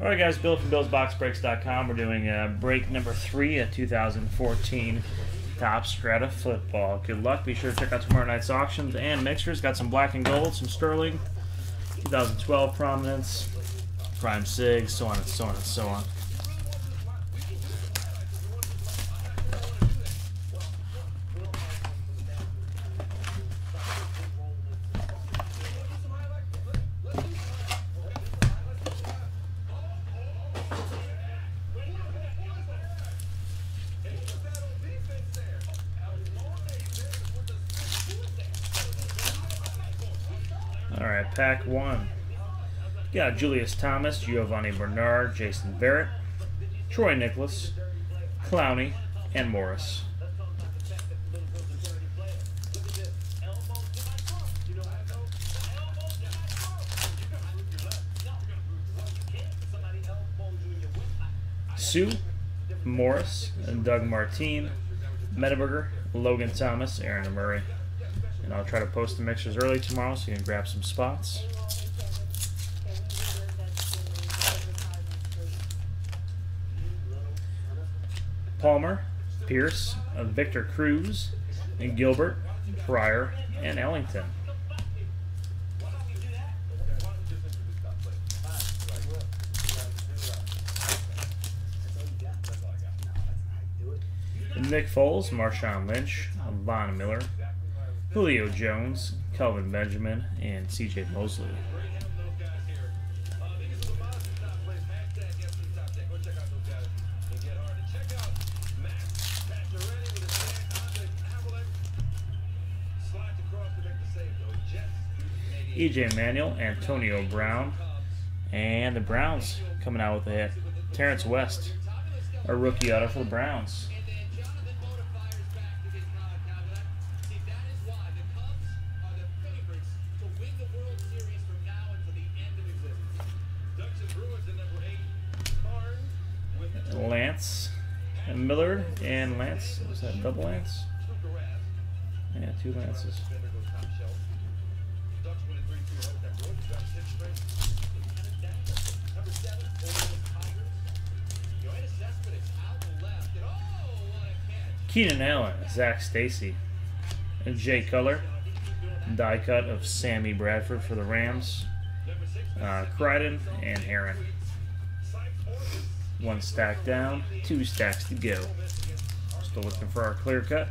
All right, guys, Bill from BillsBoxBreaks.com. We're doing uh, break number three of 2014 Topps Strata Football. Good luck. Be sure to check out tomorrow night's auctions and mixers. Got some black and gold, some sterling, 2012 prominence, prime sig, so on and so on and so on. All right, pack one. Got Julius Thomas, Giovani Bernard, Jason Barrett, Troy Niklas, Clowney, and Morris. Sue, Morris, and Doug Martin, Mettenberger, Logan Thomas, Aaron Murray. And I'll try to post the mixers early tomorrow so you can grab some spots. Palmer, Pierce, uh, Victor Cruz, and Gilbert, Pryor, and Ellington. Nick Foles, Marshawn Lynch, Von Miller, Julio Jones, Kelvin Benjamin, and CJ Mosley. EJ Manuel, Antonio Brown, and the Browns coming out with a hit. Terrance West, a rookie auto for the Browns. Lance and Millard and Lance. Was that double Lance? Yeah, two Lances. Keenan Allen, Zac Stacy, and Jay Cutler. Die cut of Sammy Bradford for the Rams. Uh, Crichton and Aaron. One stack down, two stacks to go. Still looking for our clear cut.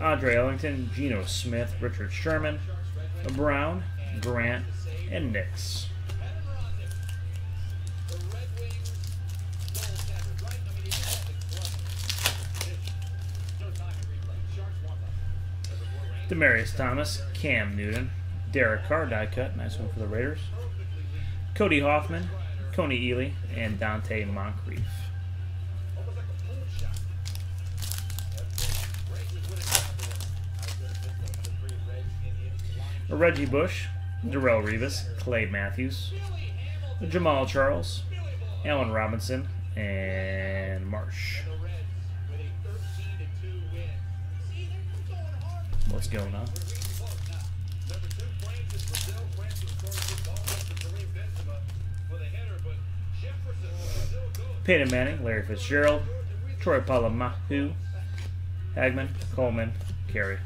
Andre Ellington, Geno Smith, Richard Sherman, Brown, Grant, and Nix. Demaryius Thomas, Cam Newton, Derek Carr die cut, nice one for the Raiders. Cody Hoffman, Coney Ely, and Donte Moncrief. Reggie Bush, Darrelle Revis, Clay Matthews, Jamaal Charles, Allen Robinson, and Marsh. What's going on? Peyton Manning, Larry Fitzgerald, Troy Polamalu, Hageman, Coleman, Carey.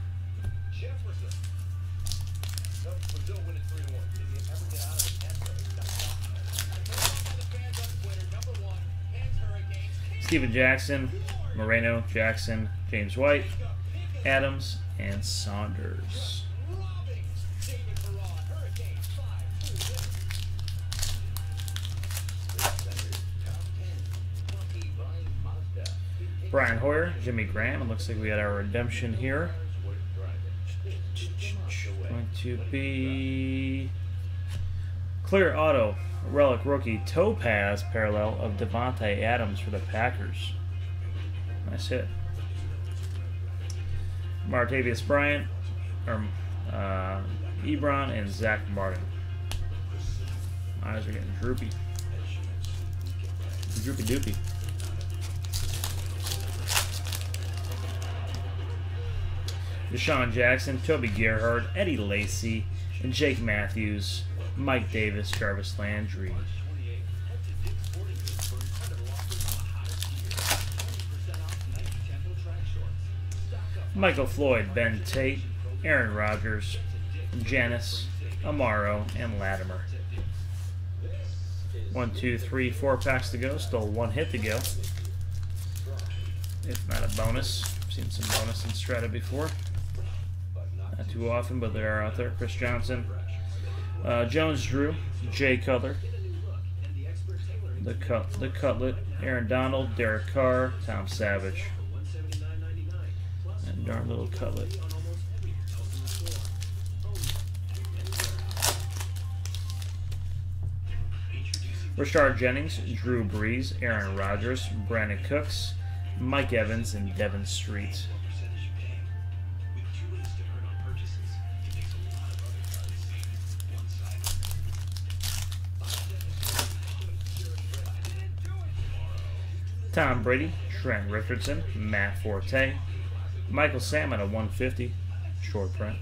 Steven Jackson, Moreno, Jackson, James White, Adams, and Saunders. Brian Hoyer, Jimmy Graham. It looks like we got our redemption here. Going to be clear auto relic rookie topaz parallel of Davante Adams for the Packers. Nice hit. Martavis Bryant, or uh, Ebron, and Zack Martin. My eyes are getting droopy. Droopy doopy. DeSean Jackson, Toby Gerhart, Eddie Lacy, and Jake Matthews, Mike Davis, Jarvis Landry. Michael Floyd, Ben Tate, Aaron Rodgers, Janis, Amaro, and Latimer. One, two, three, four packs to go. Still one hit to go. If not a bonus. seen some bonus in Strata before. Not too often, but they are out there. Chris Johnson. Uh, Jones Drew. Jay Cutler. The, cut, the Cutlet. Aaron Donald. Derek Carr. Tom Savage. And darn little Cutlet. Rashard Jennings, Drew Brees, Aaron Rodgers, Brandin Cooks, Mike Evans, and Devin Street. Tom Brady, Trent Richardson, Matt Forte, Michael Salmon at 150, short print.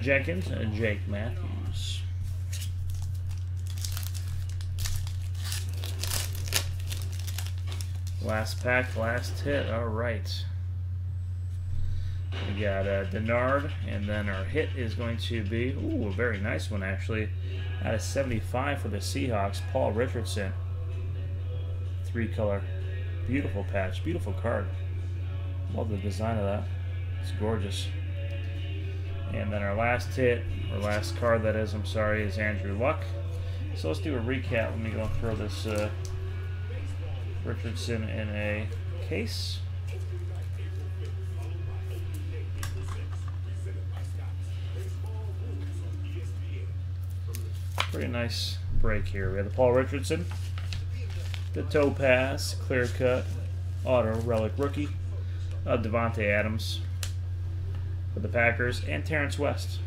Jenkins, uh, Jake Matthews. Last pack, last hit. All right. We got uh, Denard, and then our hit is going to be, ooh, a very nice one actually. Out of 75 for the Seahawks, Paul Richardson. Three color. Beautiful patch, beautiful card. Love the design of that. It's gorgeous. And then our last hit, or last card that is, I'm sorry, is Andrew Luck. So let's do a recap. Let me go and throw this uh, Richardson in a case. Pretty nice break here. We have the Paul Richardson, the Topaz, Clear Cut, Auto Relic Rookie, uh, Davante Adams for the Packers, and Terrance West